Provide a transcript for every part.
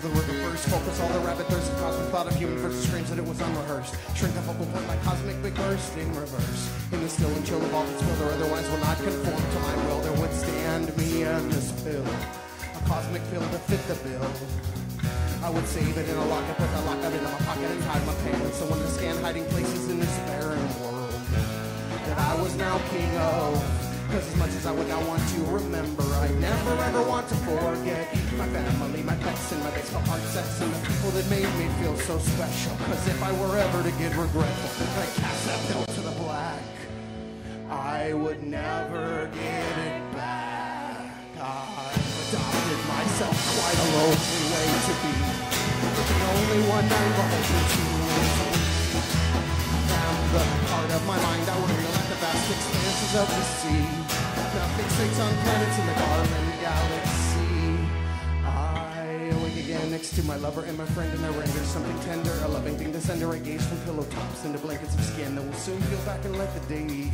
the river first. Focus all the rabbit thirst of cosmic thought of human versus screams that it was unrehearsed. Shrink the focal point like cosmic big burst in reverse. In the still and chill of all that's will or otherwise will not conform to my will. There would stand me and this pill. A cosmic pill to fit the bill. I would save it in a locket, put that locket in my pocket and hide my pants. So when I scan hiding places in this barren world that I was now king of. Cause as much as I would not want to remember, I never ever want to forget my family, my pets, and my baseball heart sex, and the people that made me feel so special. Cause if I were ever to get regretful, I cast that pill to the black. I would never get it back. I've adopted myself quite a lonely way to be. The only one I'm beholden to am the part of my mind I would reel at the vast expanses of the sea. Nothing sinks on planets in the Garmin galaxy. Next to my lover and my friend, and I render something tender, a loving thing to send her. I gaze from pillow tops into blankets of skin that will soon peel back and let the day end.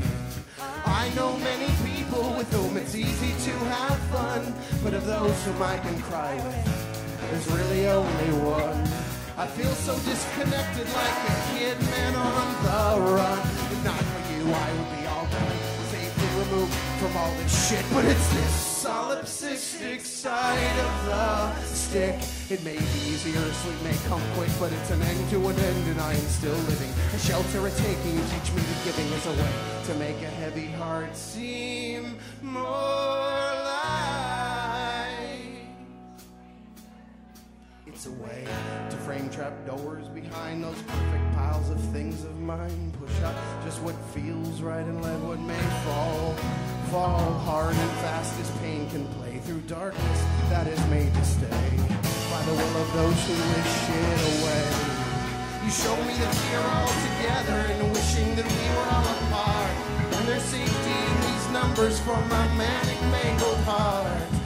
I know many people with whom it's easy to have fun, but of those whom I can cry with, there's really only one. I feel so disconnected like a kid man on the run. If not for you, I would be all this shit. But it's this solipsistic side of the stick. It may be easier, sleep may come quick, but it's an end to an end, and I am still living. A shelter, a taking, teach me that giving is a way to make a heavy heart seem doors behind those perfect piles of things of mine. Push up just what feels right and let what may fall. Fall hard and fast as pain can play through darkness that is made to stay. By the will of those who wish it away. You show me that we are all together and wishing that we were all apart. And there's safety in these numbers for my manic mangled heart.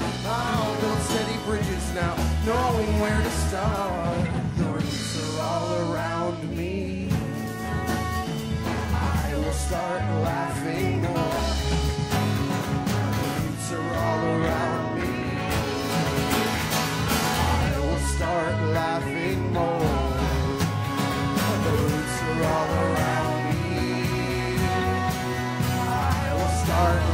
I